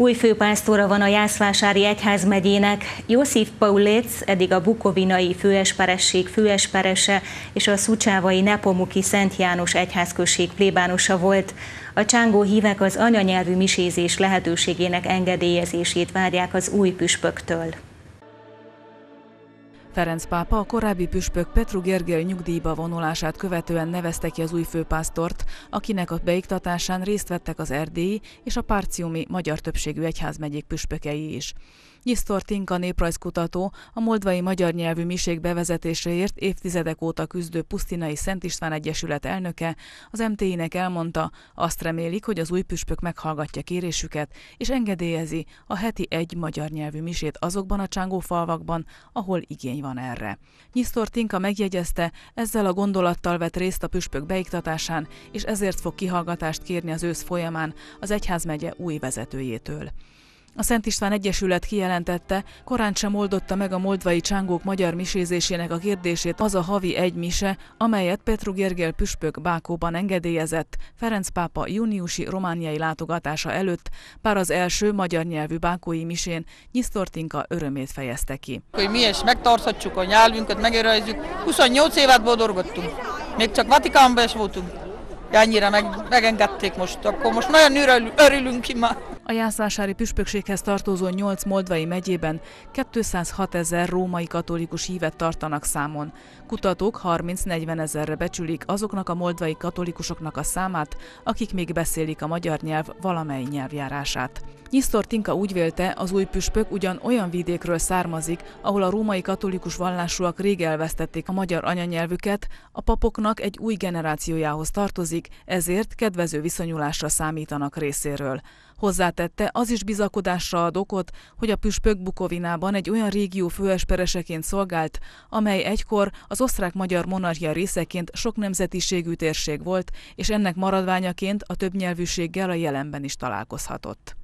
Új főpásztora van a Jászvásári Egyházmegyének. József Pauléc eddig a bukovinai főesperesség főesperese és a szucsávai Nepomuki Szent János egyházközség plébánosa volt. A csángó hívek az anyanyelvű misézés lehetőségének engedélyezését várják az új püspöktől. Ferenc pápa a korábbi püspök Petru Gergely nyugdíjba vonulását követően nevezte ki az új főpásztort, akinek a beiktatásán részt vettek az erdélyi és a párciumi magyar többségű egyházmegyék püspökei is. Nyisztor Tinka néprajzkutató, a moldvai magyar nyelvű miség bevezetéséért évtizedek óta küzdő Pusztinai Szent István Egyesület elnöke az MTI-nek elmondta, azt remélik, hogy az új püspök meghallgatja kérésüket, és engedélyezi a heti egy magyar nyelvű misét azokban a csángó falvakban, ahol igény van erre. Nyisztor Tinka megjegyezte, ezzel a gondolattal vett részt a püspök beiktatásán, és ezért fog kihallgatást kérni az ősz folyamán az egyházmegye új vezetőjétől. A Szent István Egyesület kijelentette, korán sem oldotta meg a moldvai csángók magyar misézésének a kérdését az a havi egy mise, amelyet Petru Gergel püspök Bákóban engedélyezett Ferenc pápa júniusi romániai látogatása előtt, pár az első magyar nyelvű bákói misén Nyisztortinka örömét fejezte ki. Hogy mi is megtarthatjuk a nyelvünket, megérőzzük. 28 évet boldorgottunk. Még csak Vatikánban is voltunk. Annyira meg, megengedték most, akkor most nagyon örülünk ki már. A Jászvásári püspökséghez tartozó 8 moldvai megyében 206 ezer római katolikus hívet tartanak számon. Kutatók 30-40 ezerre becsülik azoknak a moldvai katolikusoknak a számát, akik még beszélik a magyar nyelv valamely nyelvjárását. Nyisztor Tinka úgy vélte, az új püspök ugyan olyan vidékről származik, ahol a római katolikus vallásúak rég elvesztették a magyar anyanyelvüket, a papoknak egy új generációjához tartozik, ezért kedvező viszonyulásra számítanak részéről. Hozzátette, az is bizakodásra ad okot, hogy a püspök Bukovinában egy olyan régió főespereseként szolgált, amely egykor az osztrák-magyar monarchia részeként sok nemzetiségű térség volt, és ennek maradványaként a többnyelvűséggel a jelenben is találkozhatott.